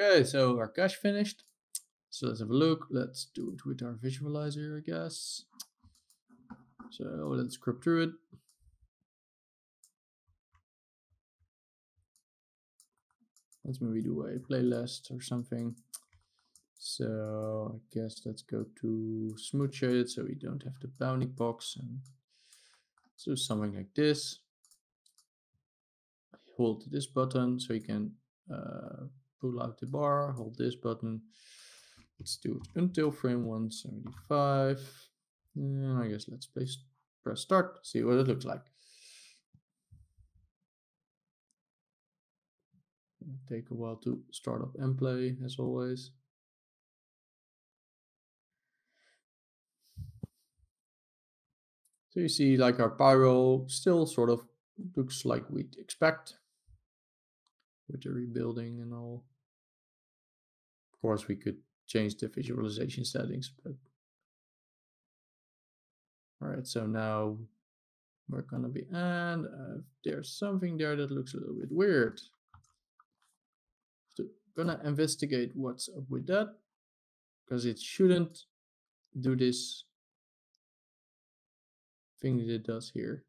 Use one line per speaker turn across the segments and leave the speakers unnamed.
Okay, so our cache finished. So let's have a look. Let's do it with our visualizer, I guess. So let's scrub through it. Let's maybe do a playlist or something. So I guess let's go to smooth shaded so we don't have the bounding box and do something like this. Hold this button so you can uh, pull out the bar, hold this button. Let's do it until frame 175. And I guess let's place, press start, see what it looks like. take a while to start up and play as always. So you see like our pyro still sort of looks like we'd expect with the rebuilding and all. Course, we could change the visualization settings, but all right, so now we're gonna be, and uh, there's something there that looks a little bit weird. So gonna investigate what's up with that because it shouldn't do this thing that it does here.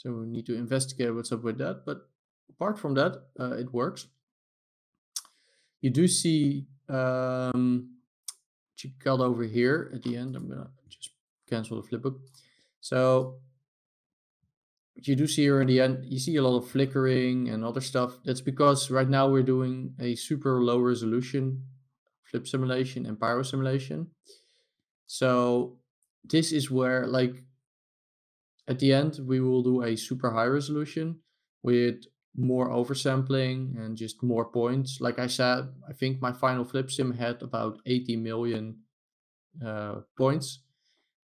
So we need to investigate what's up with that. But apart from that, uh, it works. You do see um, Chicad over here at the end. I'm to just cancel the flipbook. So you do see here in the end, you see a lot of flickering and other stuff. That's because right now we're doing a super low resolution flip simulation and pyro simulation. So this is where like at the end we will do a super high resolution with more oversampling and just more points. Like I said, I think my final flip sim had about 80 million uh, points,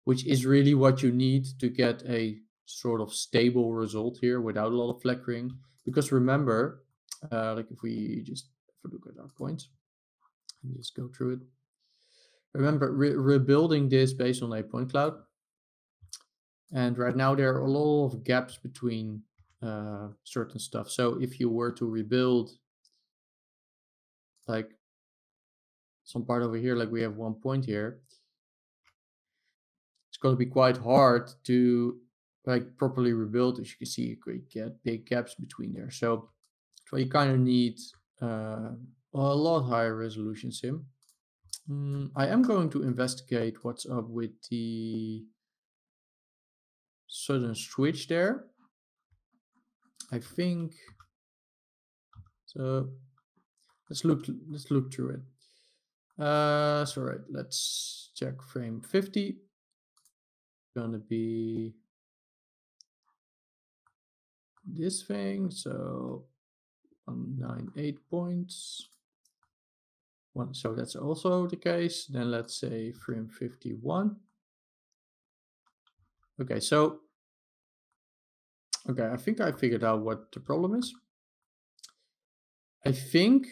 which is really what you need to get a sort of stable result here without a lot of flickering. Because remember, uh, like if we just look at our points, and just go through it. Remember, re rebuilding this based on a point cloud. And right now there are a lot of gaps between uh, certain stuff. So if you were to rebuild like some part over here, like we have one point here, it's going to be quite hard to like properly rebuild. As you can see, you get big gaps between there. So, so you kind of need uh, a lot higher resolution sim. Mm, I am going to investigate what's up with the sudden switch there. I think so. Let's look. Let's look through it. Uh, so right. Let's check frame 50. Gonna be this thing. So 198 points. One, so that's also the case. Then let's say frame 51. Okay, so, okay, I think I figured out what the problem is. I think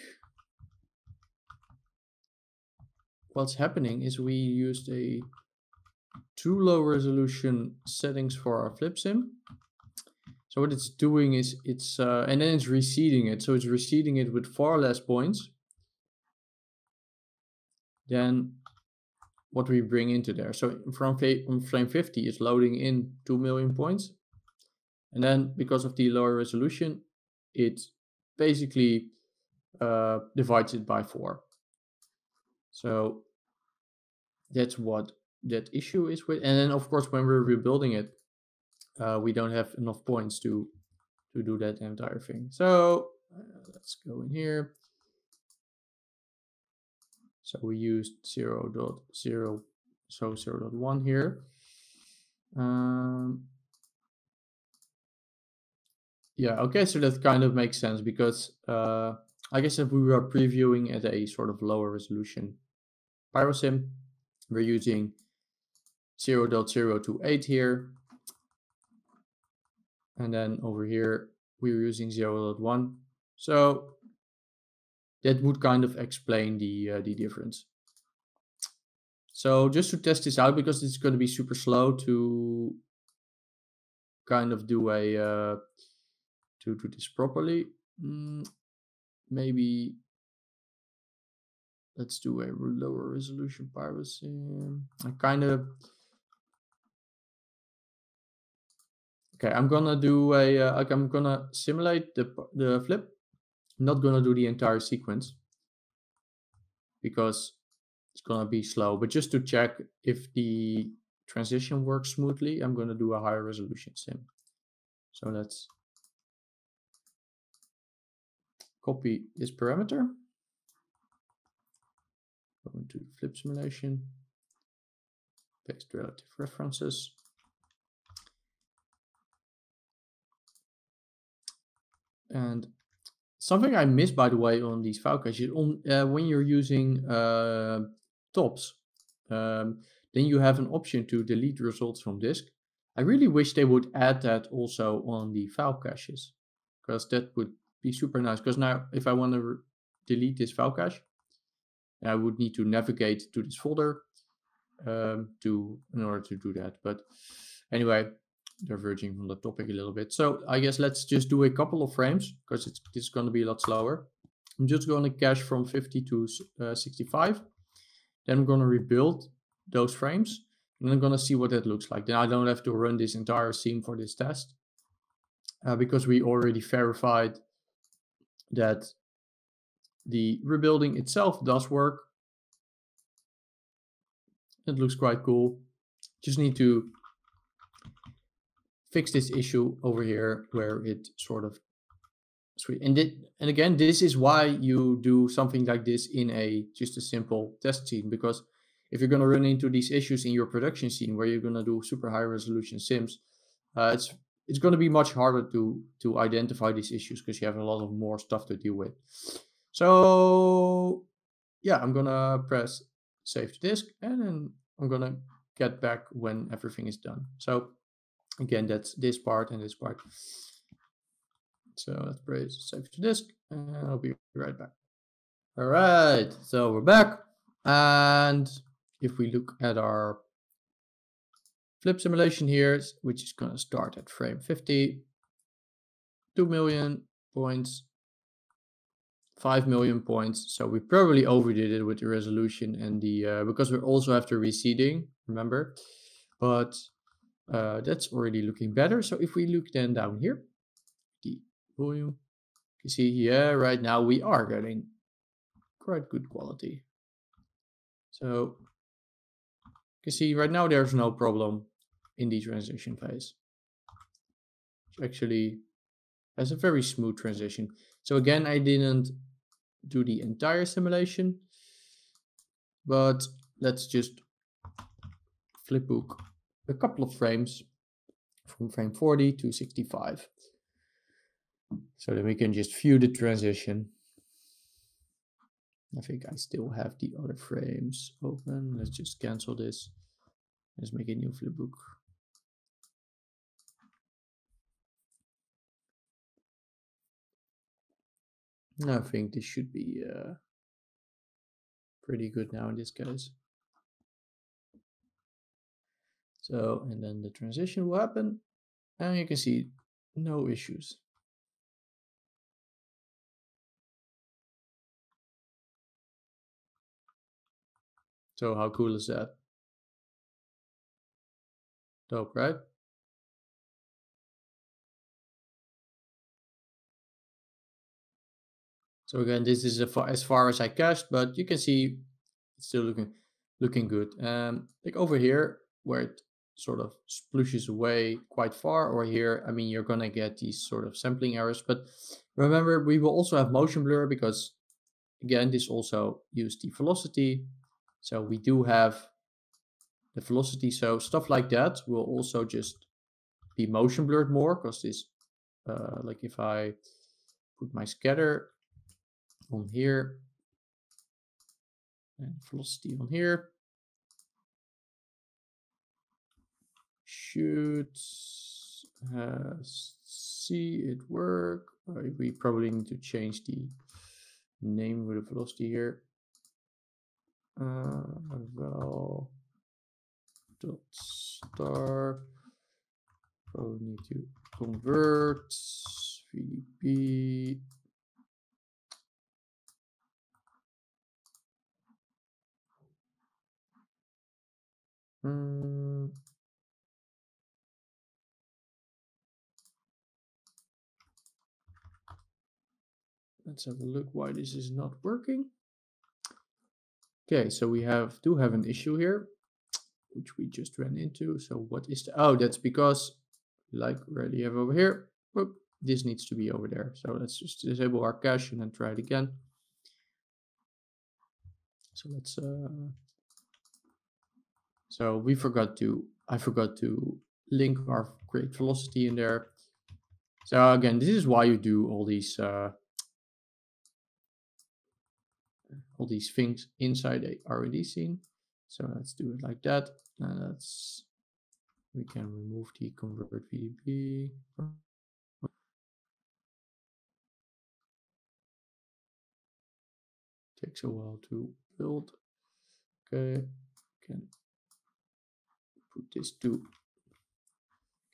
what's happening is we used a too low resolution settings for our flip sim. So what it's doing is it's, uh, and then it's reseeding it. So it's reseeding it with far less points than what we bring into there. So from frame 50 is loading in 2 million points. And then because of the lower resolution, it basically uh, divides it by 4. So that's what that issue is with. And then of course, when we're rebuilding it, uh, we don't have enough points to to do that entire thing. So uh, let's go in here. So we used 0, 0.0, so 0 0.1 here. Um, yeah, okay, so that kind of makes sense because uh, I guess if we were previewing at a sort of lower resolution pyrosim, we're using 0 0.028 here. And then over here, we were using 0 0.1. So that would kind of explain the uh, the difference. So just to test this out, because it's going to be super slow to kind of do a uh, to do this properly. Mm, maybe let's do a lower resolution pyrosim. I kind of okay. I'm gonna do a uh, like I'm gonna simulate the the flip. I'm not gonna do the entire sequence because it's gonna be slow. But just to check if the transition works smoothly, I'm gonna do a higher resolution sim. So let's copy this parameter. Go into flip simulation, paste relative references. And something I missed, by the way, on these file caches, on uh, when you're using uh, tops, um, then you have an option to delete results from disk. I really wish they would add that also on the file caches, because that would be super nice. Because now, if I want to delete this file cache, I would need to navigate to this folder um, to in order to do that. But anyway, diverging from the topic a little bit. So I guess let's just do a couple of frames because it's, it's going to be a lot slower. I'm just going to cache from 50 to uh, 65. Then I'm going to rebuild those frames and I'm going to see what that looks like. Then I don't have to run this entire scene for this test uh, because we already verified that the rebuilding itself does work. It looks quite cool. Just need to fix this issue over here where it sort of sweet and it, and again this is why you do something like this in a just a simple test scene because if you're going to run into these issues in your production scene where you're going to do super high resolution sims uh, it's it's going to be much harder to to identify these issues because you have a lot of more stuff to deal with so yeah i'm gonna press save to disk and then i'm gonna get back when everything is done so Again, that's this part and this part. So let's press save to disk and I'll be right back. All right, so we're back. And if we look at our flip simulation here, which is going to start at frame 50, 2 million points, 5 million points. So we probably overdid it with the resolution and the, uh, because we're also have the reseeding, remember? But uh, that's already looking better. So if we look then down here, the volume, you see here right now we are getting quite good quality. So you can see right now there's no problem in the transition phase. Actually has a very smooth transition. So again, I didn't do the entire simulation, but let's just flipbook a couple of frames from frame 40 to 65. So then we can just view the transition. I think I still have the other frames open. Let's just cancel this. Let's make a new flipbook. I think this should be uh, pretty good now in this case. So, and then the transition will happen and you can see no issues. So how cool is that? Dope, right? So again, this is as far as I cached, but you can see it's still looking looking good. Um, like over here, where it sort of splooshes away quite far or here I mean you're gonna get these sort of sampling errors but remember we will also have motion blur because again this also use the velocity so we do have the velocity so stuff like that will also just be motion blurred more because this uh, like if I put my scatter on here and velocity on here should uh, see it work. Uh, we probably need to change the name with the velocity here. Uh, vel, dot star probably need to convert VDB. Hmm. Let's have a look why this is not working. Okay, so we have do have an issue here, which we just ran into. So what is the, oh, that's because like we already have over here, whoop, this needs to be over there. So let's just disable our cache and then try it again. So let's, uh, so we forgot to, I forgot to link our create velocity in there. So again, this is why you do all these, uh, all these things inside a R&D scene. So let's do it like that. And let's, we can remove the convert VDB. Takes a while to build. Okay, can put this to,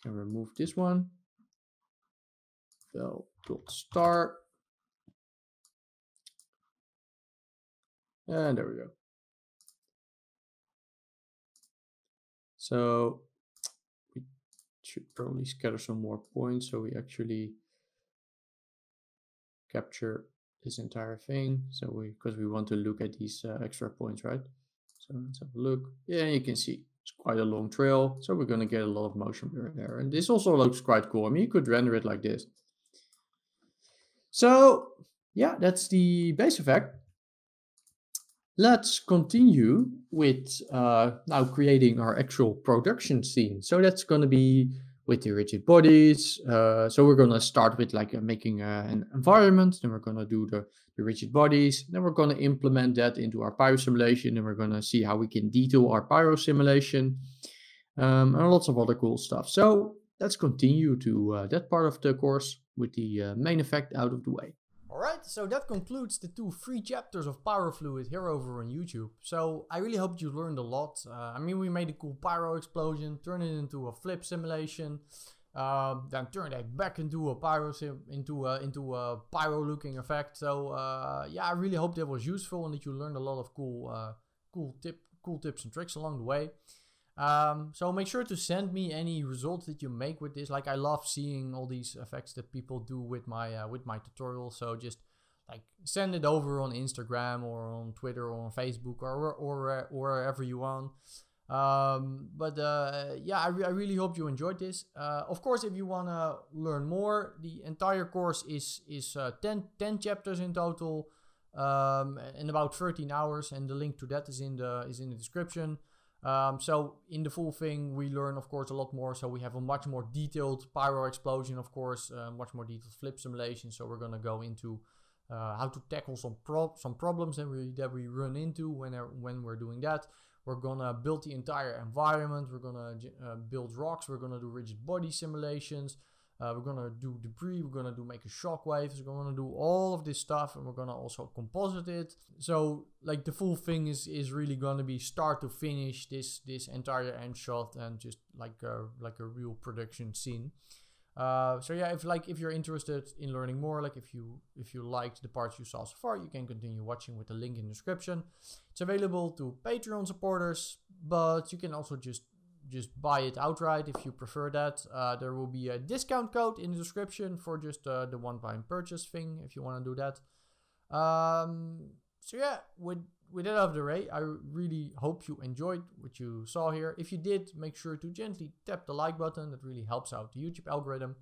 can remove this one. Vel dot star And there we go. So we should probably scatter some more points so we actually capture this entire thing. So we, because we want to look at these uh, extra points, right? So let's have a look. Yeah, you can see it's quite a long trail. So we're going to get a lot of motion blur there. And this also looks quite cool. I mean, you could render it like this. So yeah, that's the base effect. Let's continue with uh, now creating our actual production scene. So that's going to be with the rigid bodies. Uh, so we're going to start with like uh, making uh, an environment. Then we're going to do the, the rigid bodies. Then we're going to implement that into our pyro simulation. And we're going to see how we can detail our pyro simulation um, and lots of other cool stuff. So let's continue to uh, that part of the course with the uh, main effect out of the way.
Alright, so that concludes the two free chapters of Pyrofluid here over on YouTube. So I really hope you learned a lot. Uh, I mean, we made a cool pyro explosion, turned it into a flip simulation, uh, then turned it back into a pyro sim into a, into a pyro looking effect. So uh, yeah, I really hope that was useful and that you learned a lot of cool, uh, cool tip, cool tips and tricks along the way. Um, so make sure to send me any results that you make with this. Like I love seeing all these effects that people do with my uh, with my tutorial. So just like send it over on Instagram or on Twitter or on Facebook or or, or wherever you want. Um, but uh, yeah, I, re I, really hope you enjoyed this. Uh, of course, if you want to learn more, the entire course is is uh, 10, 10 chapters in total um, in about 13 hours, and the link to that is in the is in the description. Um, so in the full thing, we learn, of course, a lot more. So we have a much more detailed pyro explosion, of course, uh, much more detailed flip simulation. So we're gonna go into uh, how to tackle some some problems that we that we run into when when we're doing that. We're gonna build the entire environment. We're gonna uh, build rocks. We're gonna do rigid body simulations. Uh, we're gonna do debris, we're gonna do make a shockwave, we're gonna do all of this stuff and we're gonna also composite it. So like the full thing is is really gonna be start to finish this this entire end shot and just like a like a real production scene. Uh, so yeah, if like if you're interested in learning more, like if you if you liked the parts you saw so far, you can continue watching with the link in the description. It's available to Patreon supporters, but you can also just just buy it outright if you prefer that. Uh, there will be a discount code in the description for just uh, the one-time purchase thing if you want to do that. Um, so yeah, with with that out of the way, I really hope you enjoyed what you saw here. If you did, make sure to gently tap the like button. That really helps out the YouTube algorithm.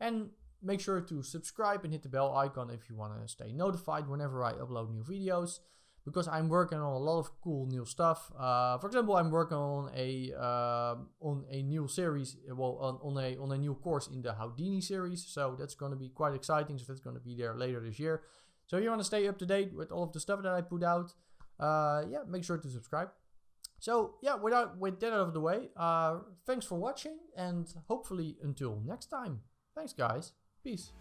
And make sure to subscribe and hit the bell icon if you want to stay notified whenever I upload new videos because I'm working on a lot of cool new stuff. Uh, for example, I'm working on a uh, on a new series, well, on, on a on a new course in the Houdini series. So that's going to be quite exciting. So that's going to be there later this year. So if you want to stay up to date with all of the stuff that I put out, uh, yeah, make sure to subscribe. So yeah, without with that out of the way, uh, thanks for watching, and hopefully until next time. Thanks, guys. Peace.